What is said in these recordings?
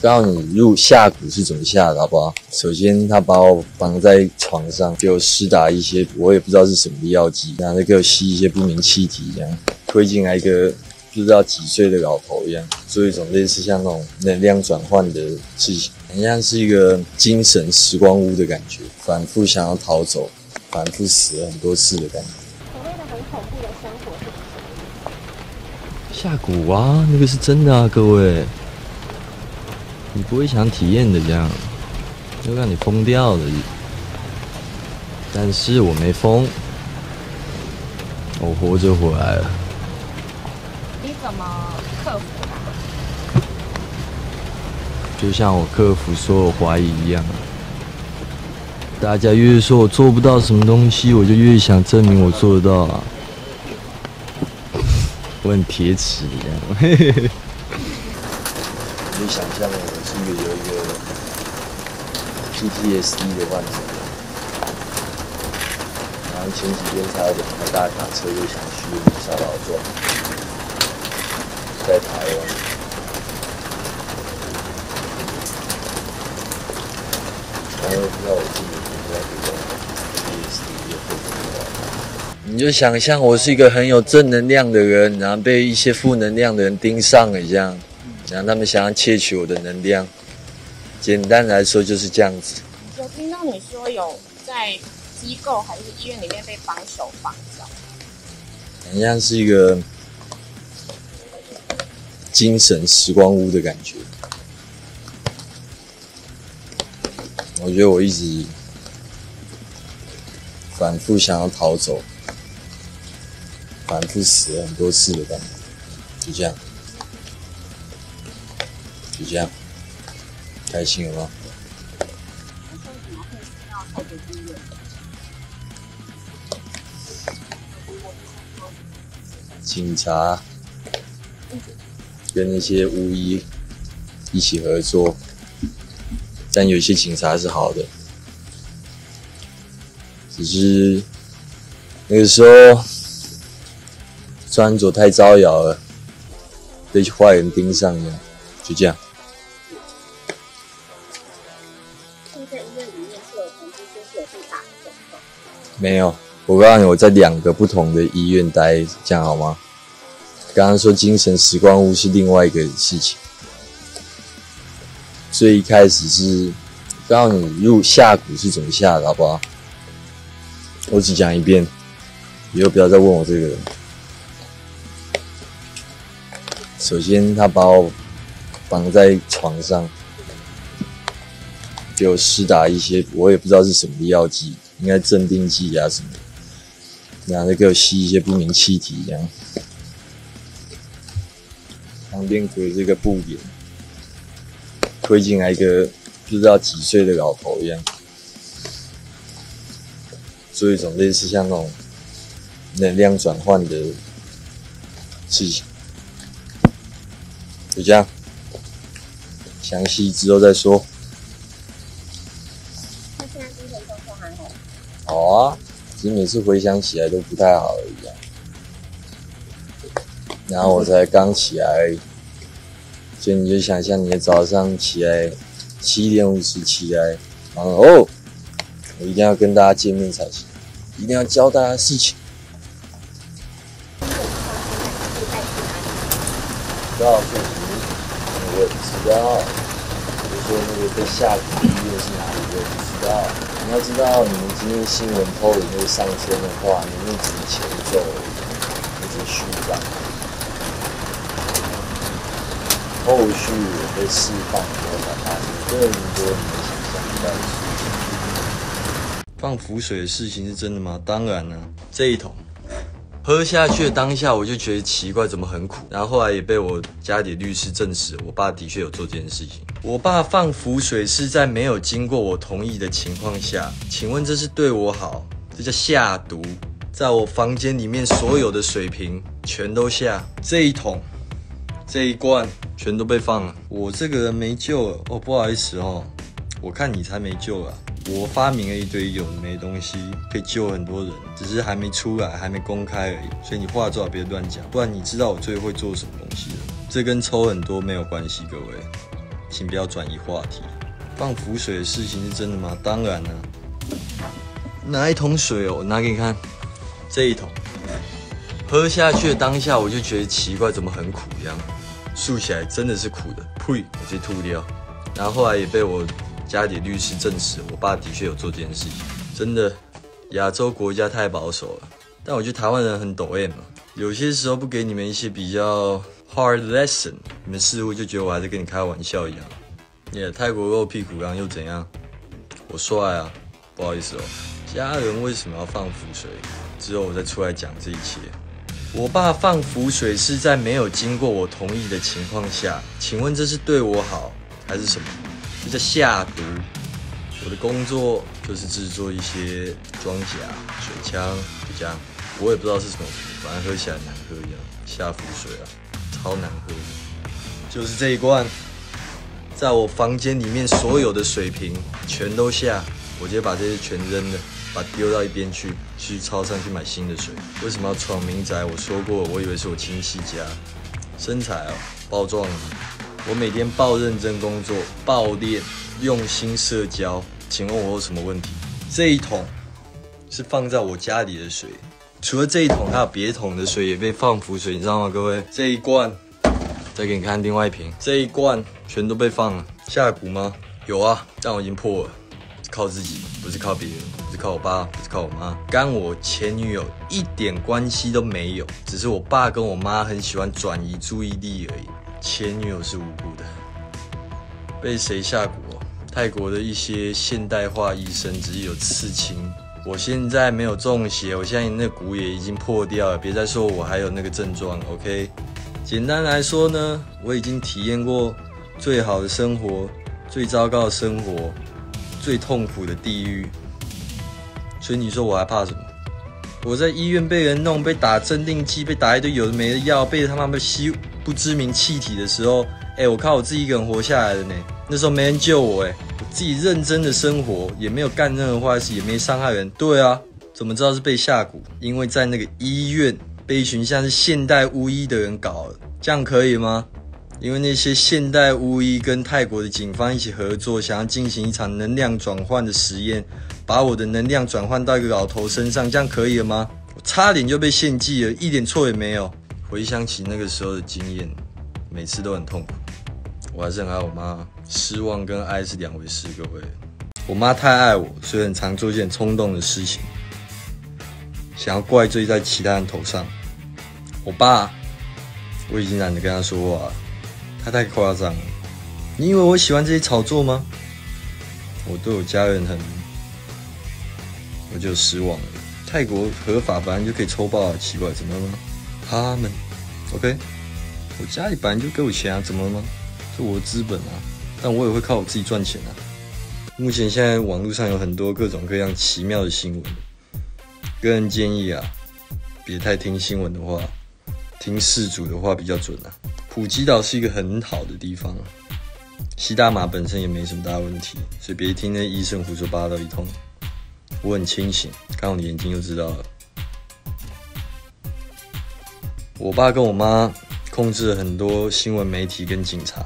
告诉你入下蛊是怎么下的，好不好？首先他把我绑在床上，给我施打一些我也不知道是什么的药剂，然后给我吸一些不明气体，这样推进来一个不知道几岁的老头一样，做一种类似像那种能量转换的事情，很像是一个精神时光屋的感觉，反复想要逃走，反复死了很多次的感觉。所谓的很恐怖的生活是什么？下蛊啊，那个是真的啊，各位。你不会想体验的这样，就让你疯掉了。但是我没疯，我活着回来了。你怎么克服的？就像我克服所有怀疑一样。大家越说我做不到什么东西，我就越想证明我做得到啊。我很铁齿一样。想象我。是一个有一个 PTSD 的患者，然后前几天才有两台大卡车又想去沙劳庄，在台湾，然后不知道我自己怎么样这种 PTSD 会怎么样。你就想象我是一个很有正能量的人，然后被一些负能量的人盯上了，这样。然后他们想要窃取我的能量，简单来说就是这样子。有听到你说有在机构还是医院里面被绑手绑脚，很像是一个精神时光屋的感觉。我觉得我一直反复想要逃走，反复死了很多次的感觉，就这样。就这样，开心了？警察跟那些巫医一起合作，但有些警察是好的，只是那个时候穿着太招摇了，被坏人盯上了，就这样。没有，我告诉你，我在两个不同的医院待，这样好吗？刚刚说精神时光屋是另外一个事情，最一开始是告诉你入下蛊是怎么下的，好不好？我只讲一遍，以后不要再问我这个了。首先，他把我绑在床上，给我施打一些我也不知道是什么的药剂。应该镇定剂啊什么，然后给我吸一些不明气体这样。旁边隔着个布帘，推进来一个不知道几岁的老头一样，做一种类似像那种能量转换的事情。就这样，详细之后再说。其实每次回想起来都不太好一样。然后我才刚起来，所以你就想象你的早上起来七点五十起来，然后哦，我一定要跟大家见面才行，一定要教大家事情。知道事情，我知道。比如说那个被下蛊的医院是哪里，我不知道。你要知道，你们今天新闻透里面上车的话，你们只是前奏，你只是虚张，后续会释放多少发生更多你们想象不到的事情。放浮水的事情是真的吗？当然了，这一桶。喝下去的当下，我就觉得奇怪，怎么很苦？然后后来也被我家里律师证实，我爸的确有做这件事情。我爸放浮水是在没有经过我同意的情况下，请问这是对我好？这叫下毒。在我房间里面所有的水瓶全都下，这一桶、这一罐全都被放了。我这个人没救了哦，不好意思哦，我看你才没救啊。我发明了一堆有没东西，可以救很多人，只是还没出来，还没公开而已。所以你话最好别乱讲，不然你知道我最会做什么东西了。这跟抽很多没有关系，各位。请不要转移话题。放浮水的事情是真的吗？当然了。拿一桶水哦，我拿给你看，这一桶，喝下去的当下我就觉得奇怪，怎么很苦一样？漱起来真的是苦的，呸，我直接吐掉。然后后来也被我家里律师证实，我爸的确有做这件事情。真的，亚洲国家太保守了。但我觉得台湾人很抖 M 嘛，有些时候不给你们一些比较 hard lesson，你们似乎就觉得我还在跟你开玩笑一样。耶，泰国肉屁股样又怎样？我帅啊，不好意思哦。家人为什么要放浮水？之后我再出来讲这一切。我爸放浮水是在没有经过我同意的情况下，请问这是对我好还是什么？这叫下毒。我的工作就是制作一些装甲、水枪，就这样。我也不知道是什么反正喝起来难喝一样。下浮水啊，超难喝。就是这一罐，在我房间里面所有的水瓶全都下，我直接把这些全扔了。把丢到一边去，去超商去买新的水。为什么要闯民宅？我说过，我以为是我亲戚家。身材哦，暴壮。我每天爆认真工作，爆练，用心社交。请问我有什么问题？这一桶是放在我家里的水，除了这一桶，还有别桶的水也被放浮水，你知道吗？各位，这一罐，再给你看另外一瓶，这一罐全都被放了。下蛊吗？有啊，但我已经破了。靠自己，不是靠别人，不是靠我爸，不是靠我妈，跟我前女友一点关系都没有，只是我爸跟我妈很喜欢转移注意力而已。前女友是无辜的，被谁下蛊？泰国的一些现代化医生只是有刺青。我现在没有中邪，我现在那骨也已经破掉了，别再说我还有那个症状。OK，简单来说呢，我已经体验过最好的生活，最糟糕的生活。最痛苦的地狱，所以你说我还怕什么？我在医院被人弄，被打镇定剂，被打一堆有的没的药，被他妈被吸不知名气体的时候，哎，我靠我自己一个人活下来了呢。那时候没人救我，哎，自己认真的生活，也没有干任何坏事，也没伤害人。对啊，怎么知道是被下蛊？因为在那个医院被一群像是现代巫医的人搞了，这样可以吗？因为那些现代巫医跟泰国的警方一起合作，想要进行一场能量转换的实验，把我的能量转换到一个老头身上，这样可以了吗？我差点就被献祭了，一点错也没有。回想起那个时候的经验，每次都很痛苦。我还是很爱我妈，失望跟爱是两回事，各位。我妈太爱我，所以很常做一件冲动的事情，想要怪罪在其他人头上。我爸，我已经懒得跟他说话。他太夸张了，你以为我喜欢这些炒作吗？我对我家人很，我就失望了。泰国合法本来就可以抽爆，奇怪怎么了吗？他们，OK，我家里本来就给我钱啊，怎么了吗？是我的资本啊，但我也会靠我自己赚钱啊。目前现在网络上有很多各种各样奇妙的新闻，个人建议啊，别太听新闻的话，听事主的话比较准啊。普吉岛是一个很好的地方，吸大麻本身也没什么大问题，所以别听那医生胡说八道一通。我很清醒，看我的眼睛就知道了。我爸跟我妈控制了很多新闻媒体跟警察，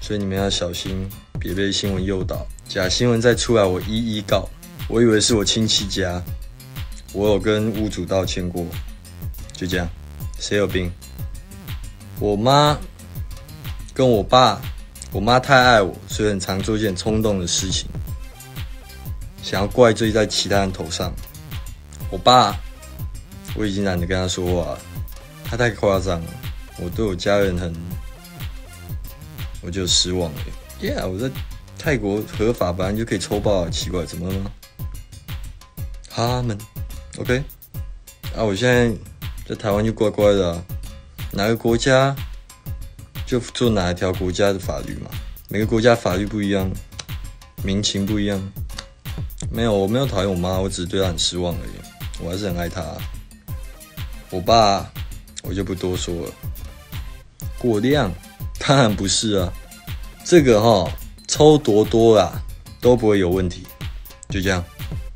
所以你们要小心，别被新闻诱导。假新闻再出来，我一一告。我以为是我亲戚家，我有跟屋主道歉过，就这样。谁有病？我妈跟我爸，我妈太爱我，所以很常做一件冲动的事情，想要怪罪在其他人头上。我爸，我已经懒得跟他说话了，他太夸张了。我对我家人很，我就失望了。Yeah，我在泰国合法本来就可以抽爆，奇怪怎么了吗？他们，OK，啊，我现在在台湾就乖乖的。哪个国家就做哪一条国家的法律嘛？每个国家法律不一样，民情不一样。没有，我没有讨厌我妈，我只是对她很失望而已。我还是很爱她。我爸，我就不多说了。过量？当然不是啊。这个哈，抽多多啊都不会有问题。就这样。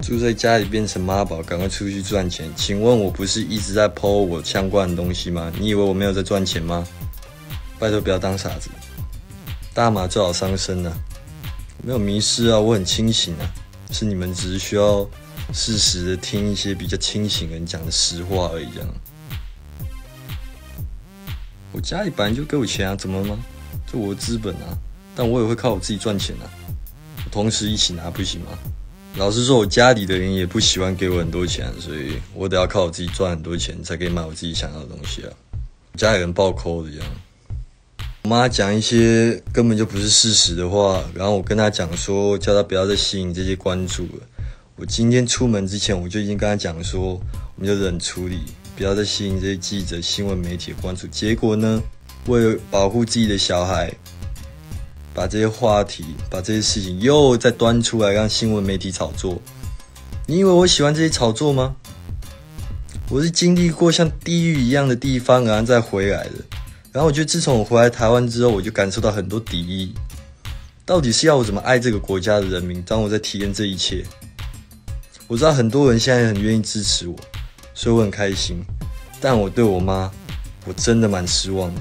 住在家里变成妈宝，赶快出去赚钱。请问我不是一直在剖我相关的东西吗？你以为我没有在赚钱吗？拜托不要当傻子。大麻最好伤身啊！没有迷失啊，我很清醒啊，是你们只是需要适时的听一些比较清醒人讲的实话而已，这样。我家里本来就给我钱啊，怎么了吗？这我的资本啊，但我也会靠我自己赚钱啊，同时一起拿不行吗？老实说，我家里的人也不喜欢给我很多钱，所以我得要靠我自己赚很多钱，才可以买我自己想要的东西啊。家里人爆抠的样。我妈讲一些根本就不是事实的话，然后我跟她讲说，叫她不要再吸引这些关注了。我今天出门之前，我就已经跟她讲说，我们就忍处理，不要再吸引这些记者、新闻媒体的关注。结果呢，为了保护自己的小孩，把这些话题、把这些事情又再端出来，让新闻媒体炒作。你以为我喜欢这些炒作吗？我是经历过像地狱一样的地方，然后再回来的。然后我觉得，自从我回来台湾之后，我就感受到很多敌意。到底是要我怎么爱这个国家的人民？当我在体验这一切，我知道很多人现在很愿意支持我，所以我很开心。但我对我妈，我真的蛮失望的。